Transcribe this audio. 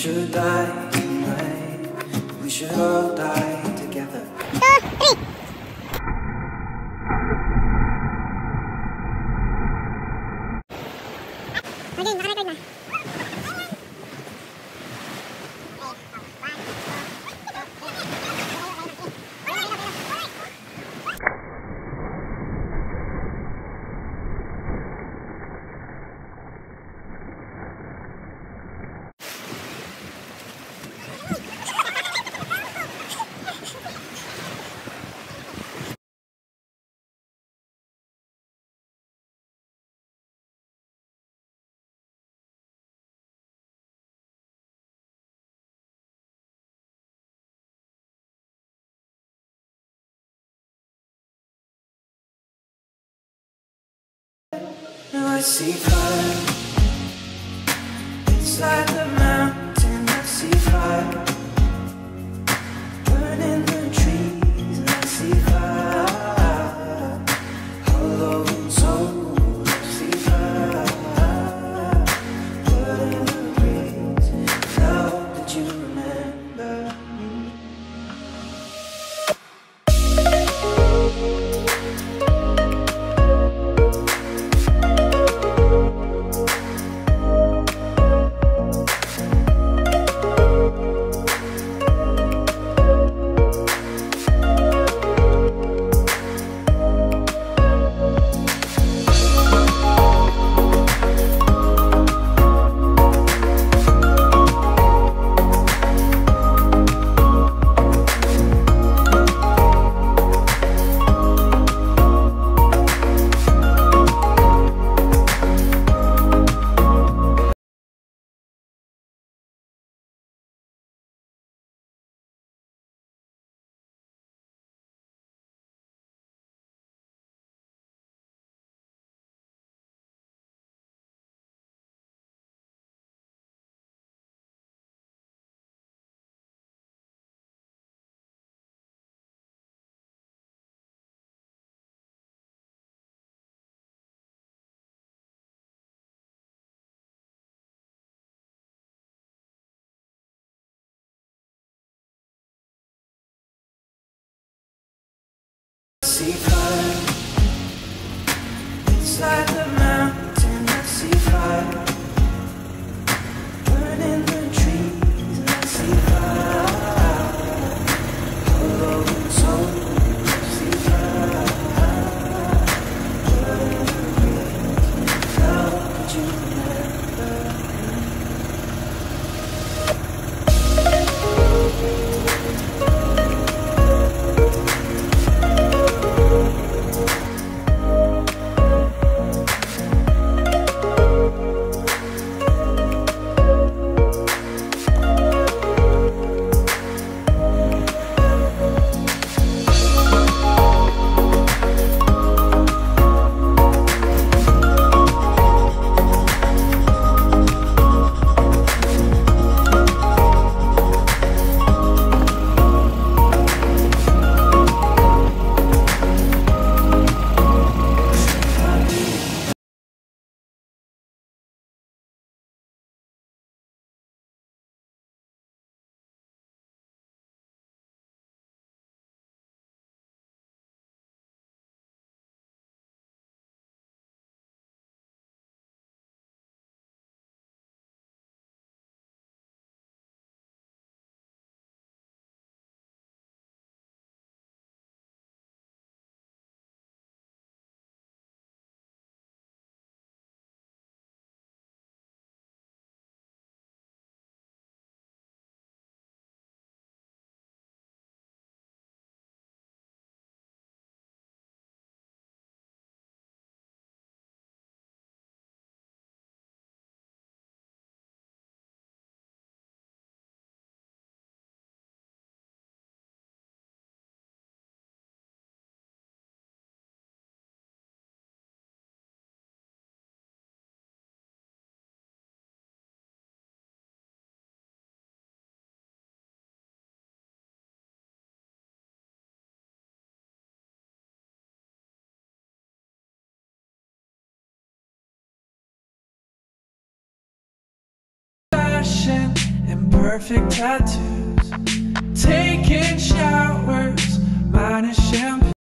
should die tonight. We should all die together. Okay, nakarecord na. Now I see fire inside the mountain. see color inside the perfect tattoos, taking showers, minus shampoo.